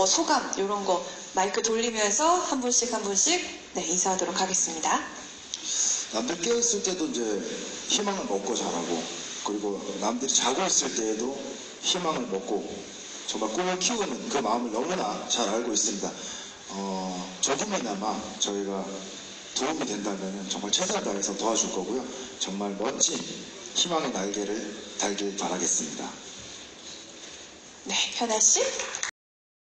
뭐 소감 이런 거 마이크 돌리면서 한 분씩 한 분씩 네, 인사하도록 하겠습니다. 남들 깨어있을 때도 이제 희망을 먹고 자라고 그리고 남들이 자고 있을 때에도 희망을 먹고 정말 꿈을 키우는 그 마음을 너무나 잘 알고 있습니다. 어, 조금이나마 저희가 도움이 된다면 정말 최선을 다해서 도와줄 거고요. 정말 멋진 희망의 날개를 달길 바라겠습니다. 네, 현아 씨.